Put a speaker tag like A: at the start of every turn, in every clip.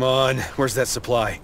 A: Come on, where's that supply?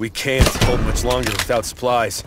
A: We can't hold much longer without supplies.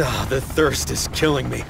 A: Ah, the thirst is killing me.